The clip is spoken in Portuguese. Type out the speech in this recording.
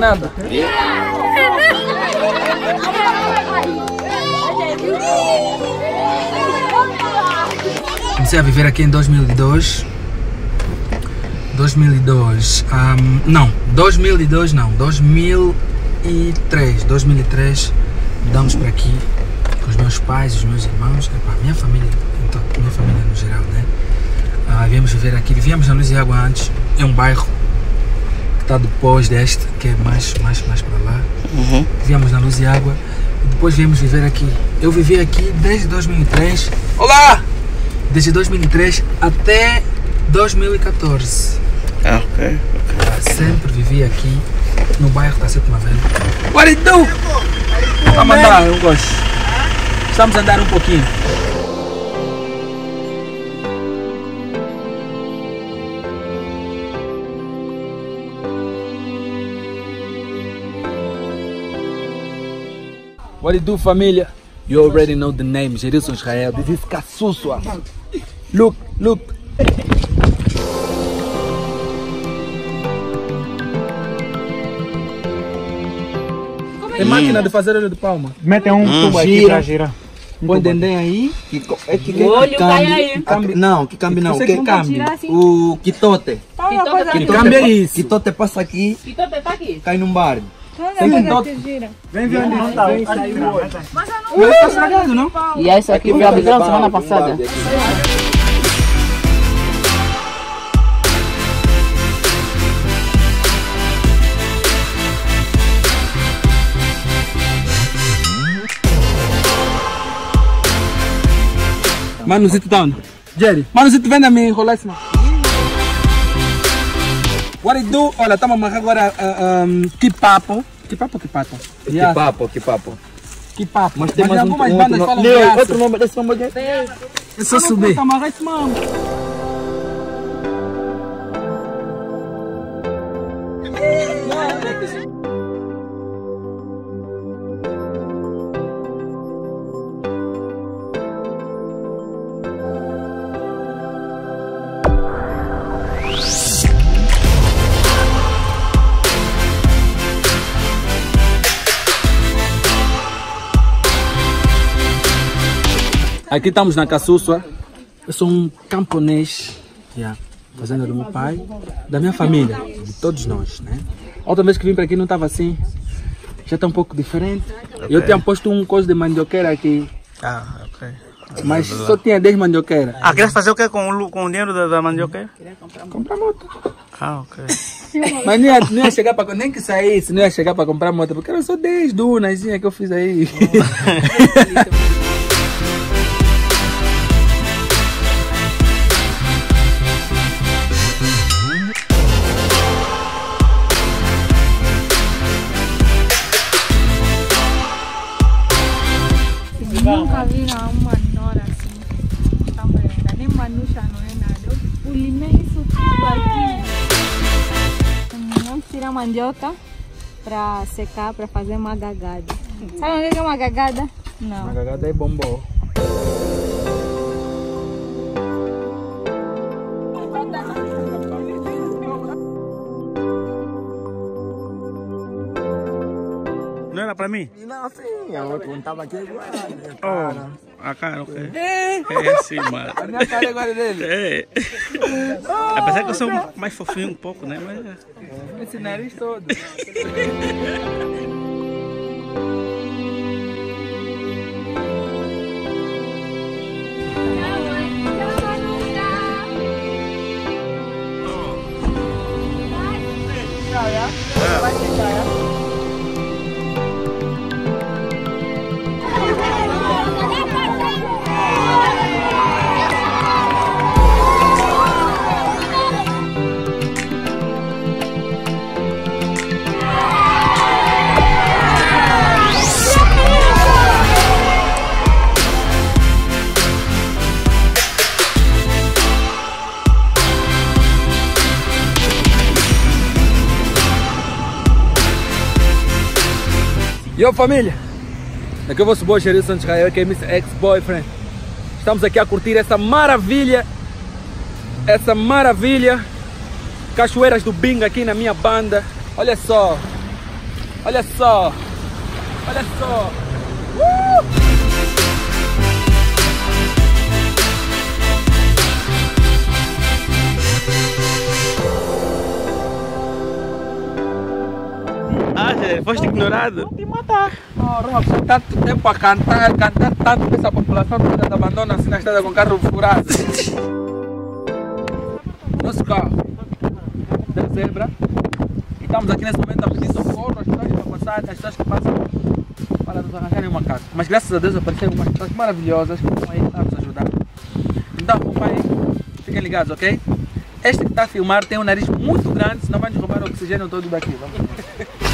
nada. Comecei a viver aqui em 2002. 2002. ahm, não, 2002 não. 2003. 2003 mudamos para aqui com os meus pais, os meus irmãos, epá, minha família, então, minha família no geral, né? Ah, viemos viver aqui. Vivíamos na Luz e Água antes. É um bairro está depois deste, que é mais, mais, mais para lá. Uhum. Vivíamos na Luz e Água e depois viemos viver aqui. Eu vivi aqui desde 2003. Olá! Desde 2003 até 2014. Ah, ok. Sempre vivi aqui no bairro da Sétima Velha. What it do? Vamos andar, eu gosto. Estamos a andar um pouquinho. What it do, família? You already know the name, Gerilson Israel. This is Kassusua. Look, look. Tem máquina de fazer olho de palma. Metem um Hum, tubo aqui gira. pra girar. Põe dendém aí. Que, é que, que, O olho cai aí. não, que câmbio não. O que tirar assim. O quitote. Que câmbio é isso? Quitote passa aqui, Então tá aqui. cai num bar. Vem ver onde não tá. Mas tá estragado, não? E essa aqui foi a visão semana passada. Manuzito down. Jerry. Manuzito, vem a me enrolar esse mano. What it do? Olha, estamos a amarrar agora uh, um, que papo. Que papo que pato? Que papo, que papo. Que papo. Mas tem mais um, algumas um bandas outro falam graça. outro nome desse nome aqui. É só subir. amarrar esse mano. Aqui estamos na Caçuçua. Eu sou um camponês, yeah, fazenda do meu pai, da minha família, de todos nós, né? Outra vez que vim para aqui não estava assim, já está um pouco diferente. Eu tinha posto um coisa de mandioqueira aqui, Ah, ok. mas só tinha 10 mandioqueiras. Ah, queria fazer o que com, o com o dinheiro da, da mandioca? Comprar moto. Ah, ok. Mas não ia, não ia chegar para nem que saísse, não ia chegar para comprar moto, porque eram só 10 dunas que eu fiz aí. Nunca vi uma nora assim. Tá mulher, nem manucha não é nada. Eu pulinei isso tudo aqui. Vamos tirar a mandioca pra secar, pra fazer uma gagada. Sabe o que é uma gagada? Não. A cagada é bombom. Era pra mim? Não, sim, eu contava aqui igual. Oh, a cara, ok. É assim, mano. A minha cara agora é dele. É. Apesar que eu sou mais fofinho um pouco, né? Mas Esse nariz todo. Yo família, aqui é o vosso boy Xerife Santos Raio, que é Mr. Ex-Boyfriend. Estamos aqui a curtir essa maravilha, essa maravilha, Cachoeiras do Binga aqui na minha banda. Olha só, Olha só! Olha só! Ignorado. Vou te matar! Oh, Robson, tanto tempo a cantar, cantar tanto que essa população toda te abandona assim na estrada com carro furado. Nosso carro da zebra. E estamos aqui nesse momento a pedir socorro às pessoas que passando, às pessoas que passam para nos arranjarem uma casa. Mas graças a Deus apareceram umas pessoas maravilhosas que estão aí para nos ajudar. Então, acompanhem, fiquem ligados, ok? Este que está a filmar tem um nariz muito grande, senão vai roubar o oxigênio todo daqui. Vamos.